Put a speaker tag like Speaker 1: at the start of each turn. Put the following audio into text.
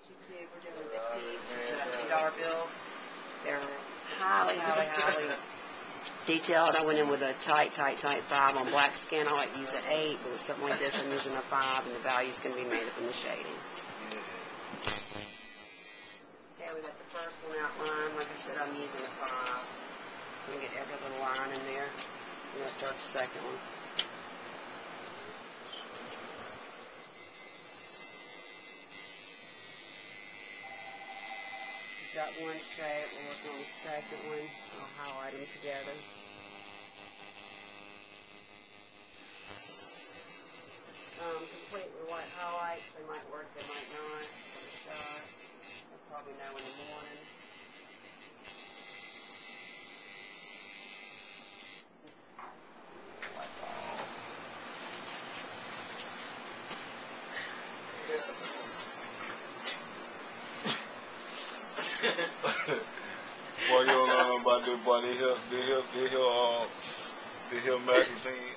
Speaker 1: get you to, we're doing the piece, it's uh, two dollar bills. They're highly, highly, highly detailed. I went in with a tight, tight, tight five on black skin. I like to use an eight, but with something like this, I'm using a five, and the value's gonna be made up in the shading. Okay, we got the first one outlined. Like I said, I'm using a five. I'm gonna get every little line in there. I'm gonna start the second one. Got one straight. We're working on the second one. I'll highlight them together. Um, completely white highlights. They might work, they might not. Give it a shot. We'll probably know in the morning.
Speaker 2: Boy, you don't know nothing about this boy. They hear, they hear, they hear, uh, they hear magazine